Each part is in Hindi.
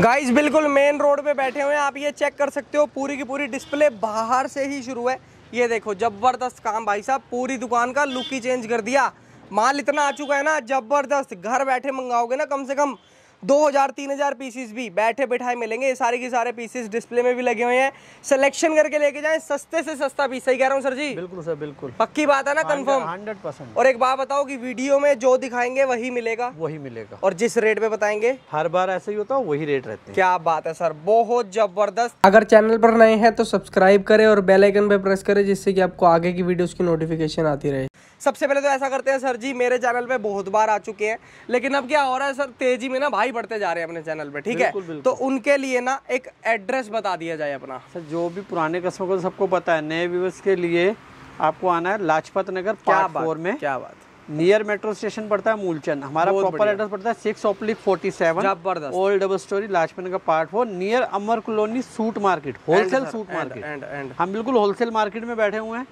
गाइस बिल्कुल मेन रोड पे बैठे हुए हैं। आप ये चेक कर सकते हो, पूरी की पूरी डिस्प्ले बाहर से ही शुरू है। ये देखो, ज़बरदस्त काम भाई साहब, पूरी दुकान का लुक ही चेंज कर दिया। माल इतना आ चुका है ना, ज़बरदस्त। घर बैठे मंगाओगे ना, कम से कम दो हज़ार तीन हज़ार पीसीस भी बैठे बैठाए मिलेंगे। ये सारे के सारे पीसीस डिस्प्ले में भी लगे हुए हैं। सिलेक्शन करके लेके जाएँ सस्ते से सस्ता पीस सही कह रहा हूँ सर जी? बिल्कुल सर बिल्कुल। पक्की बात है ना कंफर्म हंड्रेड परसेंट और एक बात बताओ कि वीडियो में जो दिखाएँगे वही मिलेगा? वही मिलेगा। और जिस रेट पे बताएँगे? हर बार ऐसा ही होता है वही रेट रहते हैं। क्या बात है सर बहुत ज़बरदस्त। अगर चैनल पर नए हैं तो सब्सक्राइब करें और बेल आइकन पे प्रेस करें जिससे कि आपको आगे की वीडियोस की नोटिफिकेशन आती रहे। सबसे पहले तो ऐसा करते हैं सर जी मेरे चैनल पे बहुत बार आ चुके हैं। लेकिन अब क्या हो रहा है सर तेज़ी में ना भाई बढ़ते जा रहे हैं अपने चैनल पे ठीक है? बिल्कुल, बिल्कुल। तो उनके लिए ना एक एड्रेस बता दिया जाए अपना। सर जो भी पुराने कस्टमर को सबको पता है नए व्यूवर्स के लिए आपको आना है लाजपत नगर क्या पार्ट फोर में। क्या बात। नियर मेट्रो स्टेशन पड़ता है मूलचंद। हमारा प्रॉपर एड्रेस पड़ता है six ऑप्लिक forty seven old double storey Lajpat Nagar part four near Amar colony suit market wholesale suit market हम बिल्कुल होलसेल मार्केट में बैठे हुए हैं।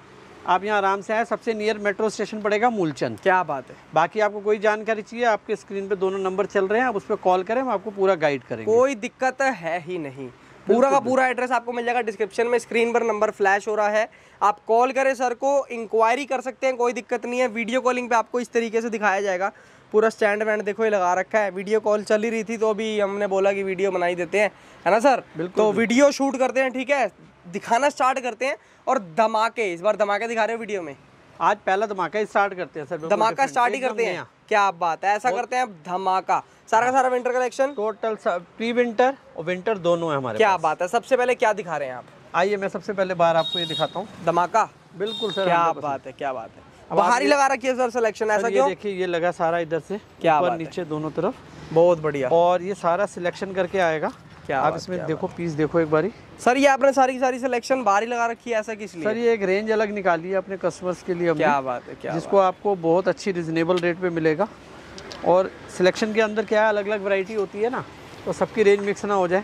आप यहाँ आराम से आए सबसे नियर मेट्रो स्टेशन पड़ेगा मूलचंद। क्या बात है। बाकी आपको कोई जानकारी चाहिए आपके स्क्रीन पे दोनों नंबर चल रहे हैं आप उस पर कॉल करें हम आपको पूरा गाइड करेंगे। कोई दिक्कत है ही नहीं। पूरा का पूरा एड्रेस आपको मिल जाएगा डिस्क्रिप्शन में स्क्रीन पर नंबर फ्लैश हो रहा है। आप कॉल करें सर को इंक्वायरी कर सकते हैं कोई दिक्कत नहीं है। वीडियो कॉलिंग पे आपको इस तरीके से दिखाया जाएगा। पूरा स्टैंड वैंड देखो ये लगा रखा है। वीडियो कॉल चल ही रही थी तो अभी हमने बोला कि वीडियो बनाई देते हैं। है ना सर बिल्कुल तो वीडियो शूट करते हैं ठीक है? दिखाना स्टार्ट करते हैं और धमाके इस बार धमाके दिखा रहे हो वीडियो में। आज पहला धमाका स्टार्ट करते हैं सर धमाका स्टार्ट ही करते हैं। क्या बात है ऐसा करते हैं धमाका। सारा का सारा winter collection total pre winter और विंटर दोनों है हमारे क्या बात है सबसे पहले क्या दिखा रहे हैं आप? आइए मैं सबसे पहले बाहर आपको ये दिखाता हूँ। धमाका? बिल्कुल सर क्या बात है क्या बात है। बाहर ही लगा रखी है सर सिलेक्शन ऐसा ये क्यों? देखिए ये लगा सारा इधर से क्या ऊपर नीचे दोनों तरफ़। बहुत बढ़िया। और ये सारा सिलेक्शन करके आएगा। क्या आप इसमें देखो पीस देखो एक बारी। सर ये आपने सारी की सारी सिलेक्शन बाहर ही लगा रखी है ऐसा किस लिए? सर ये एक रेंज अलग निकाली है अपने कस्टमर्स के लिए हमने क्या बात है क्या जिसको आपको बहुत अच्छी रिजनेबल रेट पे मिलेगा। और सिलेक्शन के अंदर क्या है अलग अलग वैरायटी होती है ना तो सबकी रेंज मिक्स ना हो जाए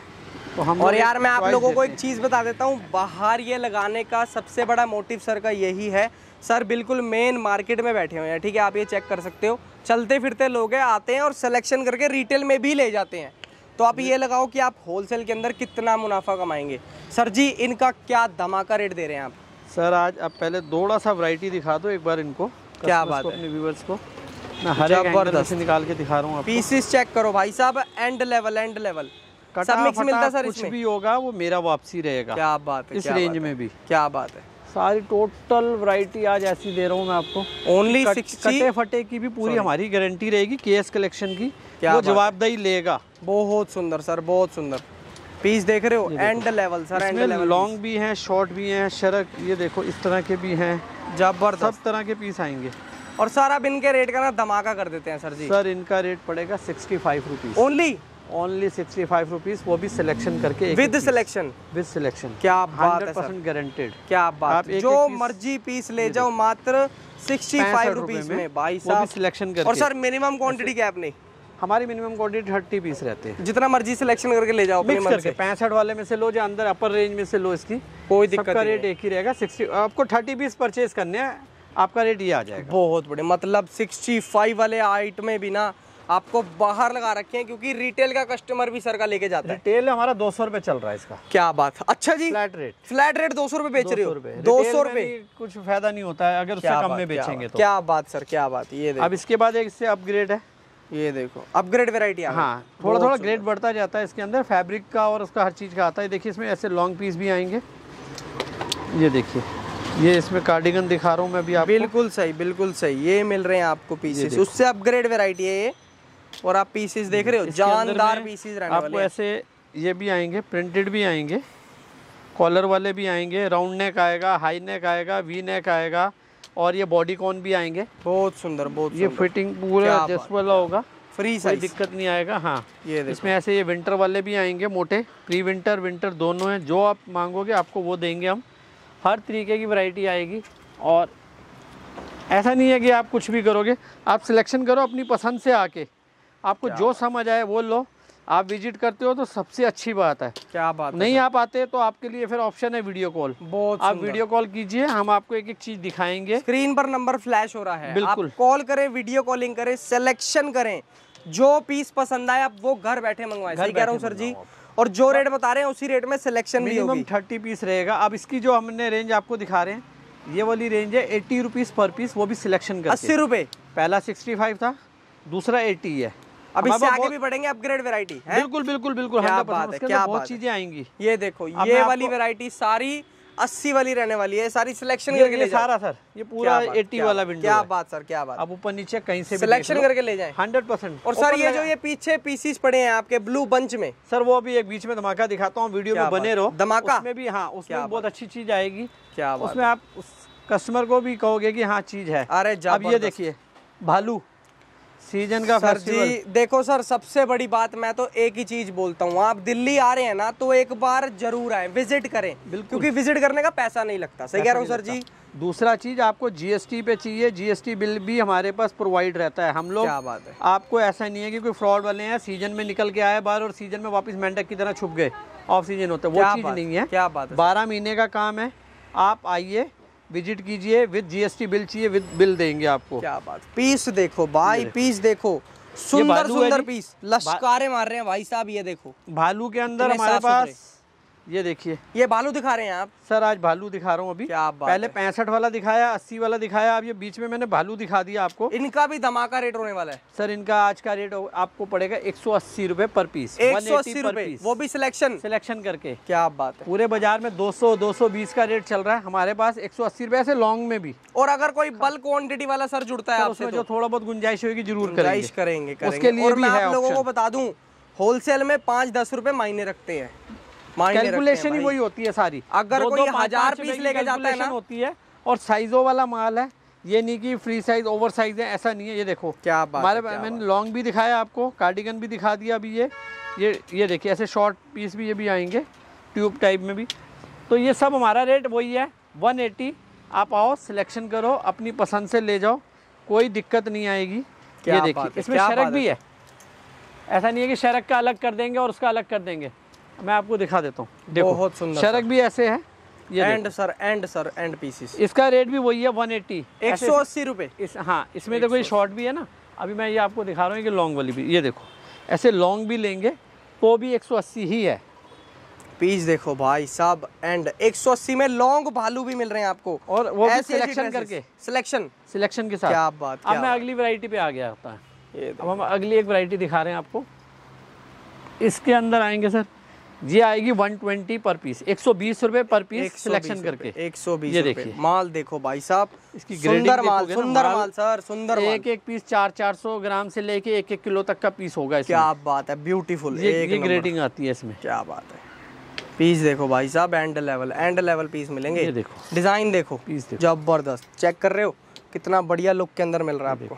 तो हम और यार मैं आप लोगों को एक चीज़ बता देता हूँ बाहर ये लगाने का सबसे बड़ा मोटिव सर का यही है। सर बिल्कुल मेन मार्केट में बैठे हुए हैं ठीक है आप ये चेक कर सकते हो। चलते फिरते लोग हैं आते हैं और सिलेक्शन करके रिटेल में भी ले जाते हैं। तो आप ये लगाओ कि आप होलसेल के अंदर कितना मुनाफा कमाएँगे। सर जी इनका क्या धमाका रेट दे रहे हैं आप? सर आज आप पहले थोड़ा सा वैरायटी दिखा दो एक बार इनको। क्या बात है? अपने व्यूवर्स को। मैं हर एक निकाल के दिखा रहा हूँ पीसीस चेक करो भाई साहब एंड लेवल एंड लेवल सब मिक्स मिलता सर कुछ भी होगा वो मेरा वापसी रहेगा। क्या बात है इस रेंज में भी। क्या बात है। सारी टोटल वैरायटी आज ऐसी दे रहा हूँ मैं आपको। ओनली कट- कटे फटे की भी पूरी हमारी गारंटी रहेगी केएस कलेक्शन की। क्या वो बात लेगा। बहुत सुंदर सर बहुत सुंदर। पीस देख रहे हो? End level sir end level long भी हैं शॉर्ट भी हैं शरक ये देखो इस तरह के भी हैं। ज़बरदस्त। सब तरह के पीस आएँगे। और सारा बिन के रेट का ना धमाका कर देते हैं सर जी। सर इनका रेट पड़ेगा sixty five rupees only only sixty five rupees वो भी सिलेक्शन करके विद सिलेक्शन विद सिलेक्शन क्या बात है सर परसेंट गारंटेड क्या बात आप है। एक- जो एक मर्ज़ी पीस ले जाओ मात्र सिक्सटी फाइव रुपीज़ में भाई साहब। सिलेक्शन और सर मिनिमम क्वांटिटी क्या अपनी? हमारी मिनिमम क्वांटिटी थर्टी पीस रहते हैं। जितना मर्ज़ी सिलेक्शन करके ले जाओ मिक्स करके पैंसठ वाले में से लो जो अंदर अपर रेंज में से लो इसकी। कोई दिक्कत सबका रेट एक ही रहेगा सिक्सटी आपको थर्टी पीस परचेज करने हैं आपका रेट ये आ जाएगा। बहुत बड़े मतलब 65 वाले आइट में भी ना आपको बाहर लगा रखे हैं क्योंकि रिटेल का कस्टमर भी सर का लेके जाता है। रिटेल हमारा दो सौ रुपये चल रहा है इसका। क्या बात। अच्छा जी फ्लैट रेट फ्लैट रेट दो सौ रुपए बेच रहे हो। दो सौ रुपए। कुछ फ़ायदा नहीं होता है अगर उससे कम में बेचेंगे तो। क्या बात सर क्या बात ये अब इसके बाद एक इससे अपग्रेड है। ये देखो अपग्रेड वेराइटी हाँ थोड़ा थोड़ा ग्रेड बढ़ता जाता है इसके अंदर फैब्रिक का और उसका हर चीज़ का आता है। देखिए इसमें ऐसे लॉन्ग पीस भी आएँगे। ये देखिए ये इसमें कार्डिगन दिखा रहा हूँ मैं अभी आपको। बिल्कुल सही बिल्कुल सही। ये मिल रहे हैं आपको पीसेस उससे अपग्रेड वेराइटी है ये। और आप पीसेस देख रहे हो जानदार पीसेस रहने आपको वाले ऐसे ये भी आएँगे प्रिंटेड भी आएँगे। कॉलर वाले भी आएँगे। राउंड नेक आएगा हाई नेक आएगा वी नेक आएगा। और ये बॉडी कॉन भी आएँगे? बहुत सुंदर बहुत ये फिटिंग पूरा एडजस्ट वाला होगा। फ्री साइज़ दिक्कत नहीं आएगा हाँ। ये इसमें ऐसे ये विंटर वाले भी आएँगे मोटे। प्री विंटर विंटर दोनों हैं। जो आप मांगोगे आपको वो देंगे हम। हर तरीके की वैरायटी आएगी। और ऐसा नहीं है कि आप कुछ भी करोगे। आप सिलेक्शन करो अपनी पसंद से आके। आपको जो समझ आए वो लो। आप विज़िट करते हो तो सबसे अच्छी बात है। क्या बात है नहीं आ पाते तो आपके लिए फिर ऑप्शन है वीडियो कॉल। बहुत आप वीडियो कॉल कीजिए हम आपको एक एक चीज़ दिखाएँगे। स्क्रीन पर नंबर फ्लैश हो रहा है। बिल्कुल। कॉल करें वीडियो कॉलिंग करें सिलेक्शन करें। जो पीस पसंद आए आप वो घर बैठे मंगवाए। सही कह रहा हूँ सर जी। और जो रेट बता रहे हैं उसी रेट में सिलेक्शन भी मिनिमम होगी। थर्टी पीस रहेगा। अब इसकी जो हमने रेंज आपको दिखा रहे हैं ये वाली रेंज है एट्टी रुपीज़ पर पीस वो भी सिलेक्शन करके। अस्सी रुपए। पहला सिक्सटी फाइव था दूसरा एट्टी है। अब इससे आगे भी बढ़ेंगे अपग्रेड वैरायटी है? बिल्कुल बिल्कुल बिल्कुल क्या बात है, क्या बहुत चीज़ें आएँगी। ये देखो ये वाली वैरायटी सारी अस्सी वाली रहने वाली है सारी सिलेक्शन करके ले सारा सर ये पूरा एट्टी वाला विंडो क्या बात सर क्या बात। अब ऊपर नीचे कहीं से सिलेक्शन करके ले जाएँ। हंड्रेड परसेंट और सर ये जो ये पीछे पीसीस पड़े हैं आपके ब्लू बंच में। सर वो अभी एक बीच में धमाका दिखाता हूँ वीडियो में बने रहो। धमाका? उसमें भी हाँ उसमें बहुत अच्छी चीज़ आएगी। क्या उसमें आप उस कस्टमर को भी कहोगे की हाँ चीज़ है। अरे अब ये। देखिए भालू। सीज़न का सर जी देखो सर सबसे बड़ी बात मैं तो एक ही चीज़ बोलता हूँ। आप दिल्ली आ रहे हैं ना तो एक बार ज़रूर आए विज़िट करें क्योंकि विज़िट करने का पैसा नहीं लगता। सही कह रहा हूँ सर जी। दूसरा चीज़ आपको जीएसटी पे चाहिए जीएसटी बिल भी हमारे पास प्रोवाइड रहता है। हम लोग क्या बात है। आपको ऐसा नहीं है कि कोई फ्रॉड वाले हैं सीज़न में निकल के आए बाहर और सीज़न में वापस मेंढक की तरह छुप गए। ऑफ़ सीज़न होता है। वो चीज़ नहीं है। क्या बात है। बारह महीने का काम है। आप आइए विज़िट कीजिए विद जीएसटी बिल चाहिए विद बिल देंगे आपको। क्या बात पीस देखो भाई पीस देखो। सुंदर सुंदर पीस लश्कारे मार रहे हैं भाई साहब ये देखो। भालू के अंदर हमारे पास ये देखिए। ये भालू दिखा रहे हैं आप? सर आज भालू दिखा रहा हूँ अभी। क्या बात पहले पैंसठ वाला दिखाया अस्सी वाला दिखाया अब ये बीच में मैंने भालू दिखा दिया आपको। इनका भी धमाका रेट होने वाला है। सर इनका आज का रेट आपको पड़ेगा एक सौ अस्सी रुपए पर पीस एक सौ अस्सी रूपए वो भी सिलेक्शन सिलेक्शन करके। क्या बात है। पूरे बाज़ार में दो सौ दो सौ बीस का रेट चल रहा है हमारे पास एक 180 रुपए से लॉन्ग में भी। और अगर कोई बल्क क्वांटिटी वाला सर जुड़ता है आपसे तो। जो थोड़ा बहुत गुंजाइश होगी ज़रूर गुंजाइश करेंगे उसके लिए लोगों को बता दूँ होलसेल में पाँच दस रुपए मायने रखते हैं। कैलकुलेशन ही वही होती है सारी। अगर दो- कोई हज़ार पीस लेके जाता है ना- होती है और साइजों वाला माल है। ये नहीं कि फ्री साइज़ ओवर साइज़ है ऐसा नहीं है। ये देखो क्या बात हमारे मैंने लॉन्ग भी दिखाया आपको कार्डिगन भी दिखा दिया अभी ये। ये ये देखिए ऐसे शॉर्ट पीस भी ये भी आएँगे ट्यूब टाइप में भी। तो ये सब हमारा रेट वही है 180 आप आओ सिलेक्शन करो अपनी पसंद से ले जाओ कोई दिक्कत नहीं आएगी। ये देखिए इसमें शरक भी है। ऐसा नहीं है कि शरक का अलग कर देंगे और उसका अलग कर देंगे। मैं आपको दिखा देता हूँ। देखो बहुत सुंदर शरक भी ऐसे है। ये end sir end sir end pieces इसका रेट भी वही है 180 एक सौ अस्सी रुपए। इस हाँ इसमें देखो ये शॉर्ट भी है ना। अभी मैं ये आपको दिखा रहा हूँ कि लॉन्ग वाली भी। ये देखो ऐसे लॉन्ग भी लेंगे तो भी 180 ही है। पीस देखो भाई साहब एंड 180 में लॉन्ग भालू भी मिल रहे हैं आपको। और वो ऐसी सिलेक्शन करके। सिलेक्शन सिलेक्शन के साथ। क्या बात, अब मैं अगली वैरायटी पे आ गया होता। है अब हम अगली एक वैरायटी दिखा रहे हैं आपको। इसके अंदर आएँगे सर ये आएगी 120 पर पीस। 120 रुपए पर पीस सिलेक्शन करके। एक सौ बीस ये रुपए। देखिए। माल देखो भाई साहब। इसकी सुंदर माल सुंदर माल सर सुंदर माल। एक एक पीस चार चार सौ ग्राम से लेके एक एक किलो तक का पीस होगा इसमें। क्या बात है ब्यूटीफुल ये ये ग्रेडिंग आती है इसमें। क्या बात है। पीस देखो भाई साहब end level end level piece मिलेंगे। ये देखो। डिज़ाइन देखो। पीस देखो। ज़बरदस्त। चेक कर रहे हो? कितना बढ़िया लुक के अंदर मिल रहा है आपको।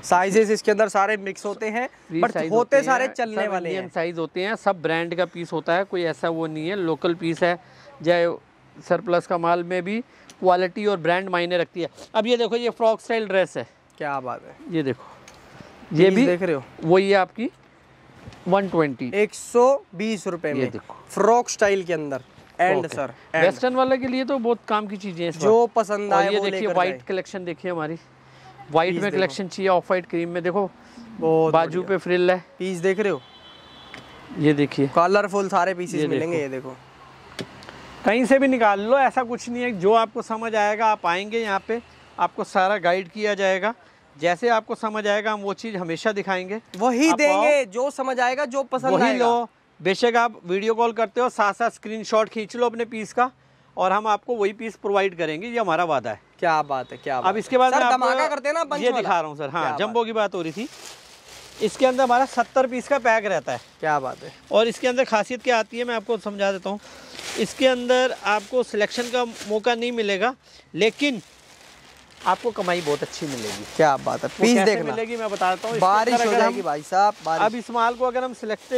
साइजेस इसके अंदर सारे मिक्स होते हैं बट साइज़ होते हैं, सारे चलने वाले इंडियन हैं। साइज़ होते हैं सब ब्रांड का पीस होता है कोई ऐसा वो नहीं है लोकल पीस है चाहे सरप्लस का माल में भी क्वालिटी और ब्रांड मायने रखती है। अब ये देखो ये फ्रॉक स्टाइल ड्रेस है। क्या बात है। ये देखो ये भी देख रहे हो। वही है आपकी 120 एक सौ बीस रुपए में। देखो। फ्रॉक स्टाइल के अंदर। एंड सर वेस्टर्न वाले के लिए तो बहुत काम की चीज़ें हैं जो पसंद आए ये वो देखिए जाए। कलेक्शन देखिए हमारी। वाइट में कलेक्शन चाहिए ऑफ़ वाइट क्रीम में देखो। बाजू पे फ्रिल है। पीस देख रहे हो? ये देखिए। कलरफुल सारे पीसेस मिलेंगे ये देखो। कहीं से भी निकाल लो ऐसा कुछ नहीं है। जो आपको समझ आएगा आप आएँगे यहाँ पे। आपको सारा गाइड किया जाएगा। जैसे आपको समझ आएगा हम वो चीज़ हमेशा दिखाएँगे। वही देंगे जो समझ आएगा जो पसंद वही आएगा। लो। बेशक आप वीडियो कॉल करते हो साथ साथ स्क्रीनशॉट खींच लो अपने पीस का और हम आपको वही पीस प्रोवाइड करेंगे। ये हमारा वादा है। क्या बात है क्या बात अब इसके बाद धमाका करते हैं ना ये दिखा रहा हूँ सर। हाँ जंबो की बात हो रही थी। इसके अंदर हमारा सत्तर पीस का पैक रहता है। क्या बात है। और इसके अंदर खासियत क्या आती है मैं आपको समझा देता हूँ। इसके अंदर आपको सिलेक्शन का मौका नहीं मिलेगा लेकिन आपको कमाई बहुत अच्छी मिलेगी। क्या बात है। पीस देखना। मिलेगी मैं बताता हूँ। बारिश हो जाएगी भाई साहब अब इस माल को अगर हम सिलेक्ट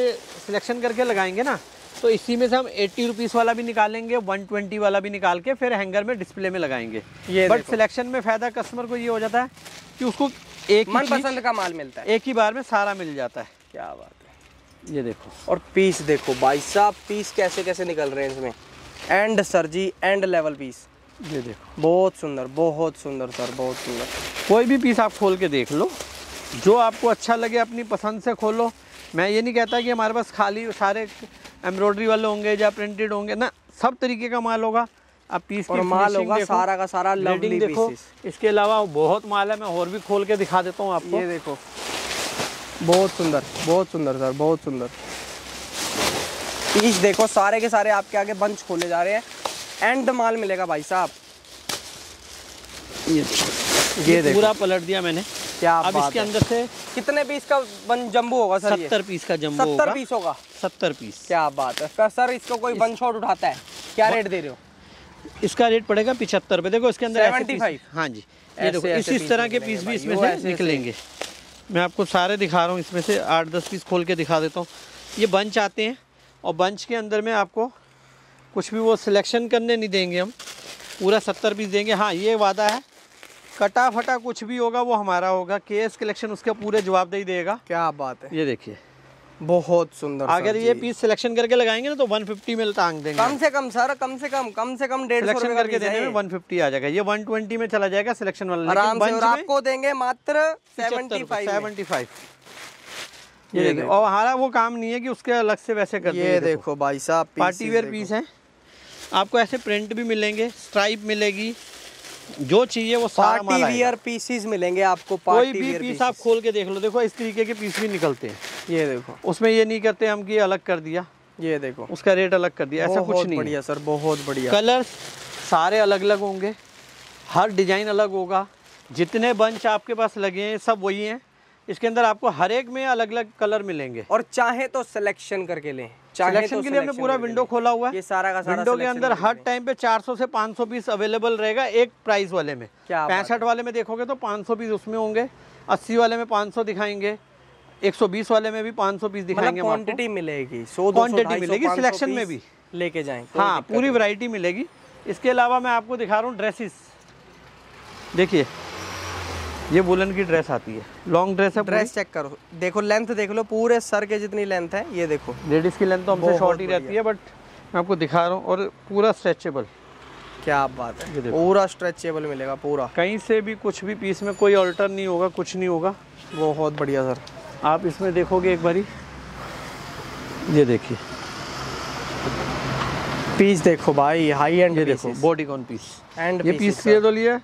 सिलेक्शन करके लगाएँगे ना तो इसी में से हम एट्टी रुपीज़ वाला भी निकालेंगे वन ट्वेंटी वाला भी निकाल के फिर हैंगर में डिस्प्ले में लगाएँगे। ये बट। सिलेक्शन में फ़ायदा कस्टमर को ये हो जाता है कि उसको एक ही मन पसंद का माल मिलता है। एक ही बार में सारा मिल जाता है। क्या बात है। ये देखो। और पीस देखो भाई साहब पीस कैसे कैसे निकल रहे हैं इसमें। End sir ji end level piece ये देखो। बहुत सुंदर बहुत सुंदर सर बहुत सुंदर। कोई भी पीस आप खोल के देख लो। जो आपको अच्छा लगे अपनी पसंद से खोलो। मैं ये नहीं कहता कि हमारे पास खाली सारे एम्ब्रॉयडरी वाले होंगे या प्रिंटेड होंगे ना सब तरीके का माल होगा। अब पीस और माल होगा सारा का सारा लवली देखो। इसके अलावा बहुत माल है मैं और भी खोल के दिखा देता हूँ आपको। ये देखो बहुत सुंदर बहुत सुंदर सर बहुत सुंदर। पीस देखो सारे के सारे आपके आगे बंच खोले जा रहे हैं। एंड माल मिलेगा भाई साहब। ये ये देखो। पूरा पलट दिया मैंने। क्या अब इसके अंदर से कितने पीस का जम्बू होगा सर ये? सत्तर पीस का जम्बू सत्तर पीस होगा। सत्तर पीस। क्या बात है। सर इसको कोई वन शॉट उठाता है। क्या रेट दे रहे हो? इसका रेट पड़ेगा पिछहत्तर रुपये देखो इसके अंदर 75? पीस हाँ जी। ये देखो इस इस तरह के पीस भी इसमें से। निकलेंगे। मैं आपको सारे दिखा रहा हूँ इसमें से आठ दस पीस खोल के दिखा देता हूँ। ये बंच आते हैं और बंच के अंदर में आपको कुछ भी वो सिलेक्शन करने नहीं देंगे हम। पूरा सत्तर पीस देंगे। हाँ ये वादा है। कटा फटा कुछ भी होगा वो हमारा होगा। के एस कलेक्शन उसका पूरे जवाबदेही देगा। क्या बात है। ये देखिए। बहुत सुंदर अगर ये पीस सिलेक्शन करके लगाएँगे ना तो 150 में टांग देंगे। कम से कम सर कम से कम कम से कम डेढ़ सिलेक्शन करके देने में 150 आ जाएगा। ये 120 में चला जाएगा सिलेक्शन वाला आराम से और आपको देंगे मात्र 75 75 ये देखो। और हमारा वो काम नहीं है कि उसके अलग से वैसे कर ये देखो। भाई साहब पार्टी वेयर पीस है। आपको ऐसे प्रिंट भी मिलेंगे स्ट्राइप मिलेगी जो चाहिए वो सारा पार्टी। वियर पीसीज मिलेंगे आपको कोई पार्टी भी पीस आप खोल के देख लो देखो इस तरीके के पीस भी निकलते हैं। ये देखो। उसमें ये नहीं करते हम कि अलग कर दिया। ये देखो। उसका रेट अलग कर दिया ऐसा कुछ नहीं बढ़िया सर बहुत बढ़िया। कलर सारे अलग अलग होंगे हर डिज़ाइन अलग होगा। जितने बंच आपके पास लगे हैं सब वही हैं। इसके अंदर आपको हर एक में अलग अलग कलर मिलेंगे। और चाहे तो सिलेक्शन करके लें सिलेक्शन तो के लिए हमने पूरा विंडो खोला हुआ है। ये सारा का सारा विंडो के अंदर हर टाइम पे 400 से 500 पीस अवेलेबल रहेगा एक प्राइस वाले में। क्या पैंसठ वाले में देखोगे तो 500 पीस उसमें होंगे 80 वाले में 500 दिखाएँगे। 120 वाले में भी 500 पीस दिखाएँगे मतलब क्वांटिटी मिलेगी 100 Quantity मिलेगी, selection में भी। लेके जाएँ कोई हाँ पूरी। वैरायटी मिलेगी। इसके अलावा मैं आपको दिखा रहा हूँ ड्रेसेस देखिए ये वुलन की ड्रेस आती है। लॉन्ग ड्रेस है ड्रेस चेक करो। देखो लेंथ देख लो पूरे सर के जितनी लेंथ है ये देखो। लेडीज़ की लेंथ तो हमसे शॉर्ट ही रहती है बट मैं आपको दिखा रहा हूँ और पूरा स्ट्रेचेबल क्या बात है। पूरा स्ट्रेचेबल मिलेगा पूरा। कहीं से भी कुछ भी पीस में कोई ऑल्टर नहीं होगा कुछ नहीं होगा। बहुत बढ़िया सर आप इसमें देखोगे एक बारी। ये देखिए। पीस देखो भाई हाई एंड ये देखो बॉडी कॉन पीस एंड ये पीस ये तो लिए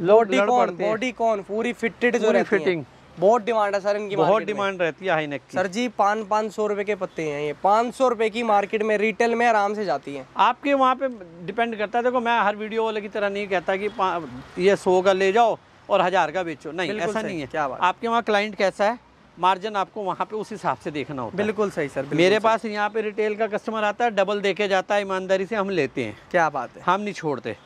बॉडी कौन बॉडी कौन पूरी फिटेड जो रहती। है। बहुत डिमांड है सर इनकी बहुत डिमांड रहती है हाई नेक सर जी पाँच पाँच सौ रुपए के पत्ते हैं ये। पाँच सौ रुपए की मार्केट में रिटेल में आराम से जाती हैं। आपके वहाँ पे डिपेंड करता है। देखो मैं हर वीडियो वाले की तरह नहीं कहता कि ये सौ का ले जाओ और हज़ार का बेचो। नहीं ऐसा नहीं है। क्या बात। आपके वहाँ क्लाइंट कैसा है? मार्जिन आपको वहाँ पे उस हिसाब से देखना होता बिल्कुल सही सर बिल्कुल मेरे सही। पास यहाँ पे रिटेल का कस्टमर आता है डबल देके जाता है ईमानदारी से हम लेते हैं। क्या बात है। हम नहीं छोड़ते।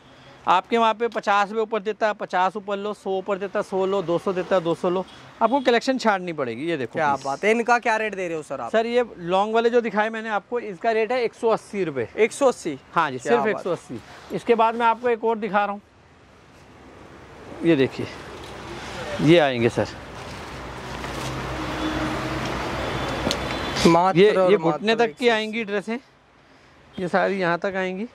आपके वहाँ पे पचास रुपये ऊपर देता है पचास ऊपर लो सौ ऊपर देता है सौ लो दो सौ देता है दो सौ लो आपको कलेक्शन छाड़नी पड़ेगी ये देखो क्या। बात है इनका क्या रेट दे रहे हो सर आप? सर ये लॉन्ग वाले जो दिखाए मैंने आपको इसका रेट है एक सौ अस्सी रुपये एक सौ अस्सी? हाँ जी सिर्फ़ एक सौ अस्सी। इसके बाद मैं आपको एक और दिखा रहा हूँ। ये देखिए। ये आएँगे सर। ये ये घुटने तक की आएँगी ड्रेसें? ये सारी यहाँ तक आएँगी?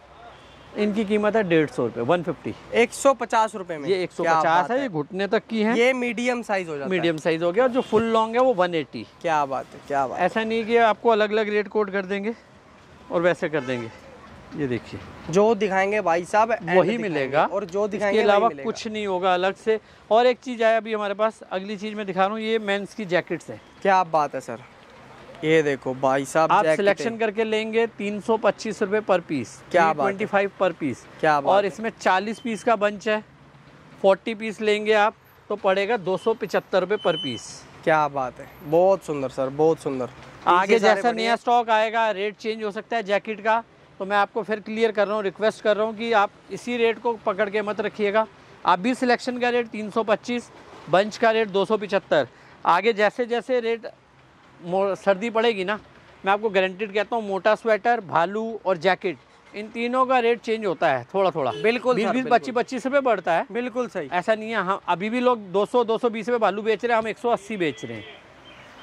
इनकी कीमत है डेढ़ सौ रुपये वन फिफ्टी। एक सौ पचास रुपये में। ये एक सौ पचास है ये घुटने तक की है। ये मीडियम साइज़ हो जाता मीडियम साइज़ हो गया और जो फुल लॉन्ग है वो वन एट्टी क्या बात है क्या बात ऐसा नहीं कि आपको अलग अलग रेट कोड कर देंगे और वैसे कर देंगे। ये देखिए। जो दिखाएँगे भाई साहब वही मिलेगा। और जो दिखाएँगे इसके अलावा कुछ नहीं होगा अलग से। और एक चीज़ आया अभी हमारे पास अगली चीज़ मैं दिखा रहा हूँ ये मेंस की जैकेट्स हैं। क्या बात है सर। ये देखो भाई साहब आप सिलेक्शन करके लेंगे तीन सौ पच्चीस रूपए पर पीस क्या ट्वेंटी फाइव पर पीस क्या बात और। इसमें चालीस पीस का बंच है फोर्टी पीस लेंगे आप तो पड़ेगा दो सौ पिचहत्तर रुपये पर पीस क्या बात है। बहुत सुंदर सर बहुत सुंदर। आगे जैसा नया स्टॉक आएगा रेट चेंज हो सकता है जैकेट का तो मैं आपको फिर क्लियर कर रहा हूँ रिक्वेस्ट कर रहा हूँ कि आप इसी रेट को पकड़ के मत रखिएगा। आप भी सिलेक्शन का रेट 325 बंच का रेट दो आगे जैसे जैसे रेट सर्दी पड़ेगी ना मैं आपको गारंटेड कहता हूँ मोटा स्वेटर भालू और जैकेट इन तीनों का रेट चेंज होता है थोड़ा थोड़ा बिल्कुल बीस बीस पच्चीस पच्चीस रुपये बढ़ता है। बिल्कुल सही। ऐसा नहीं है हम अभी भी लोग 200 220 रुपये भालू बेच रहे हैं हम 180 बेच रहे हैं।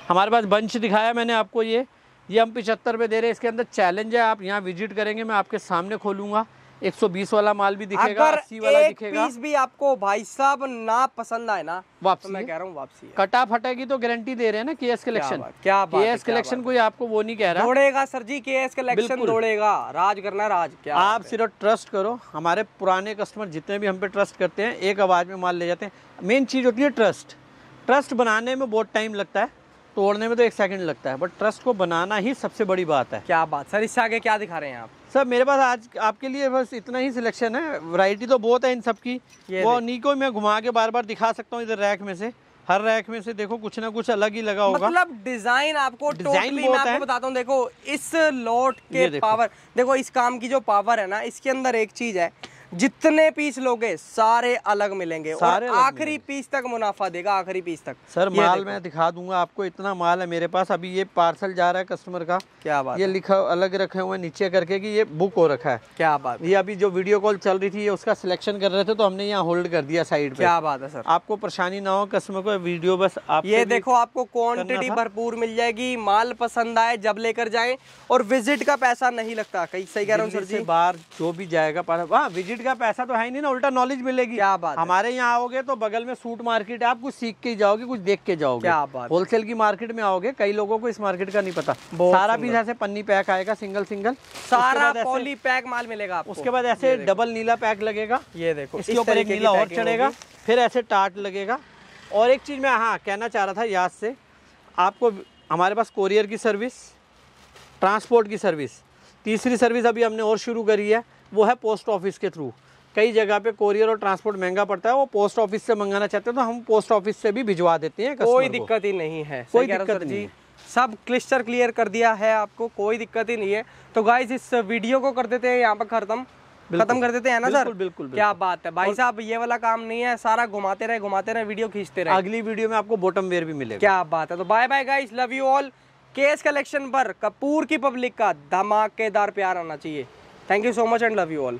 हमारे पास बंच दिखाया मैंने आपको ये ये हम पिछहत्तर रुपये दे रहे हैं इसके अंदर चैलेंज है आप यहाँ विज़िट करेंगे मैं आपके सामने खोलूँगा। 120 वाला माल भी दिखेगा अगर वाला एक दिखेगा। पीस भी आपको भाई साहब ना पसंद आए ना तो मैं कह रहा हूँ वापसी कटा फटा की तो गारंटी दे रहे हैं ना के एस कलेक्शन क्या के एस कलेक्शन कोई आपको वो नहीं कह रहा। दौड़ेगा सर जी के एस कलेक्शन दौड़ेगा। राज करना राज क्या आप सिर्फ़ ट्रस्ट करो हमारे पुराने कस्टमर जितने भी हम पे ट्रस्ट करते हैं एक आवाज़ में माल ले जाते हैं। मेन चीज़ होती है ट्रस्ट ट्रस्ट बनाने में बहुत टाइम लगता है। तोड़ने में तो एक सेकंड लगता है बट ट्रस्ट को बनाना ही सबसे बड़ी बात है। क्या बात सर इससे आगे क्या दिखा रहे हैं आप? सर मेरे पास आज आपके लिए बस इतना ही सिलेक्शन है। वैरायटी तो बहुत है इन सब की वो नीको मैं घुमा के बार बार दिखा सकता हूँ इधर रैक में से। हर रैक में से देखो कुछ ना कुछ अलग ही लगा होगा। मतलब डिज़ाइन आपको डिज़ाइन मैं आपको बताता हूँ देखो इस लॉट के देखो। पावर देखो इस काम की जो पावर है ना इसके अंदर एक चीज़ है जितने पीस लोगे सारे अलग मिलेंगे। सारे और आखिरी पीस तक मुनाफा देगा आखिरी पीस तक। सर माल। मैं दिखा दूँगा आपको इतना माल है मेरे पास। अभी ये पार्सल जा रहा है कस्टमर का। क्या बात ये लिखा अलग रखे हुए नीचे करके कि ये बुक हो रखा है। क्या बात ये अभी जो वीडियो कॉल चल रही थी ये उसका सिलेक्शन कर रहे थे तो हमने यहाँ होल्ड कर दिया साइड पे। क्या बात है सर। आपको परेशानी ना हो कस्टमर को वीडियो बस आप ये देखो आपको क्वान्टिटी भरपूर मिल जाएगी माल पसंद आए जब लेकर जाए और विज़िट का पैसा नहीं लगता कहीं सही कह रहा हूँ सर जी। बाहर जो भी जाएगा पर हाँ विज़िट का पैसा तो है ही नहीं ना उल्टा नॉलेज मिलेगी। क्या बात हमारे यहाँ आओगे तो बगल में सूट मार्केट है आप कुछ सीख के जाओगे कुछ देख के जाओगे। क्या बात होलसेल की मार्केट में आओगे कई लोगों को इस मार्केट का नहीं पता। सारा पीस ऐसे पन्नी पैक आएगा सिंगल सिंगल सारा पॉली पैक माल मिलेगा आपको। उसके बाद ऐसे डबल नीला पैक लगेगा। ये देखो इसके ऊपर एक नीला और चढ़ेगा फिर ऐसे टाट लगेगा। और एक चीज़ मैं हाँ कहना चाह रहा था याद से आपको हमारे पास कोरियर की सर्विस ट्रांसपोर्ट की सर्विस तीसरी सर्विस अभी हमने और शुरू करी है वो है पोस्ट ऑफ़िस के थ्रू कई जगह पे कोरियर और ट्रांसपोर्ट महँगा पड़ता है वो पोस्ट ऑफ़िस से मंगाना चाहते हैं तो हम पोस्ट ऑफ़िस से भी भिजवा देते हैं कोई दिक्कत ही नहीं है कोई दिक्कत नहीं। सब क्लिस्टर क्लियर कर दिया है आपको कोई दिक्कत ही नहीं है। तो गाइज़ इस वीडियो को कर देते हैं यहाँ पर खत्म। खत्म कर देते हैं ना सर? बिल्कुल, बिल्कुल, क्या बात है। भाई साहब ये वाला काम नहीं है सारा घुमाते रहे घुमाते रहे वीडियो खींचते रहे। अगली वीडियो में आपको बॉटम वेयर भी मिलेगा। क्या बात है। तो bye bye guys love you all case collection पर कपूर की पब्लिक का धमाकेदार प्यार आना चाहिए। Thank you so much and love you all